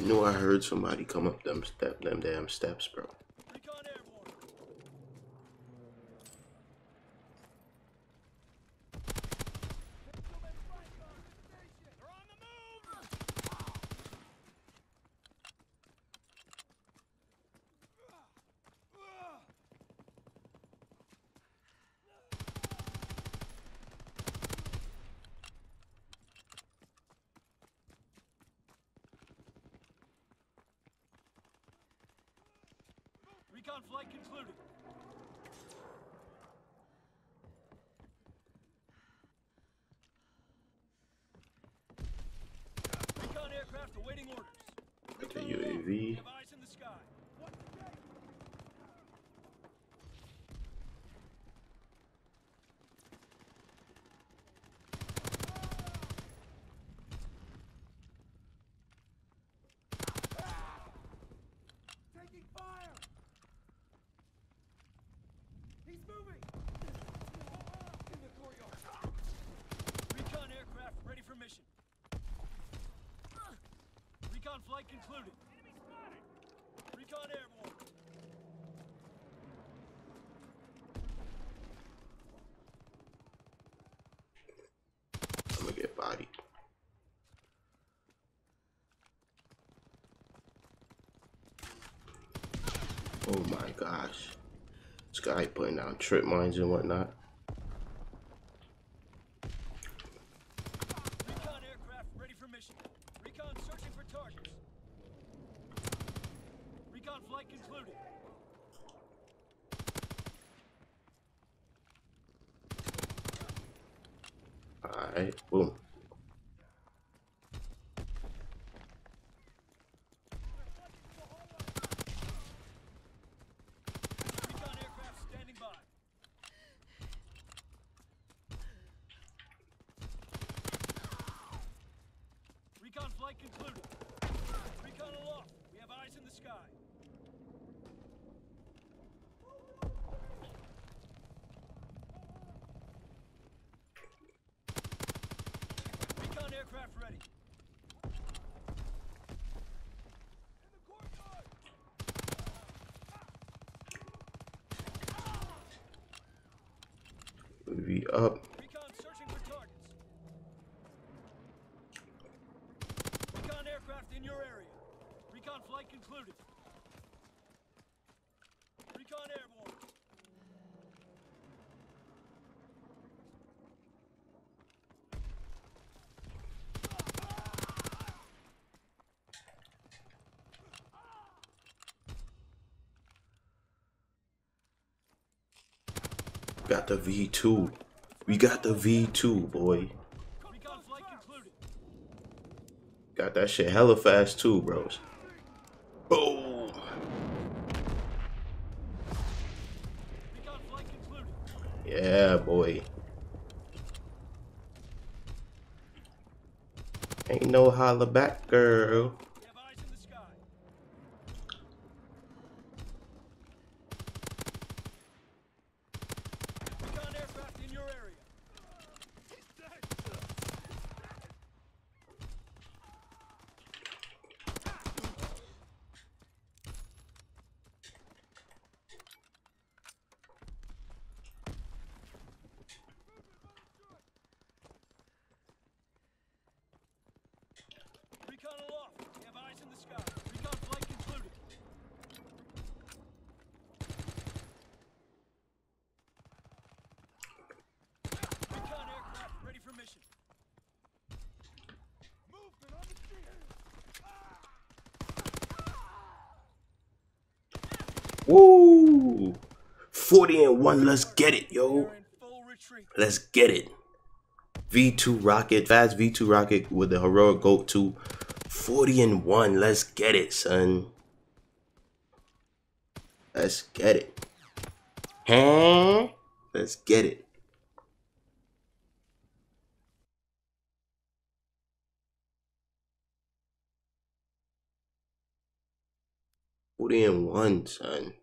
I knew I heard somebody come up them step them damn steps, bro. Recon flight concluded. Recon aircraft awaiting orders. Recon. UAV. We have eyes in the sky. Taking fire! He's moving! In the courtyard. Recon aircraft ready for mission. Recon flight concluded. Enemy spotted! Recon airborne. I'm gonna get bodied. Oh my gosh. This guy putting down trip mines and whatnot. Recon aircraft ready for mission. Recon searching for targets. Recon flight concluded. Alright, boom. Recon aircraft standing by. Recon flight concluded. Recon aloft. We have eyes in the sky. Recon aircraft ready. Up. Recon searching for targets. Recon aircraft in your area. Recon flight concluded. Recon airborne. Got the V2. We got the V2, boy. Recon flight concluded. Got that shit hella fast too, bros. Boom. Recon flight concluded. Yeah, boy. Ain't no holla back, girl. We have eyes in the sky. Recon aircraft in your area. Recon aloft. We have eyes in the sky. Recon flight concluded. Recon aircraft ready for mission. Movement on the. Woo! 40 and 1, let's get it, yo. They're in full retreat. Let's get it. V2 rocket, fast V2 rocket with the heroic GOAT 2. 40 and 1, let's get it, son. Let's get it. Huh? Let's get it. Forty and one, son.